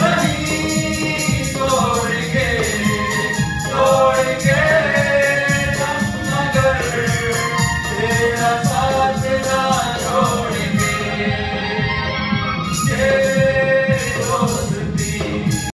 네.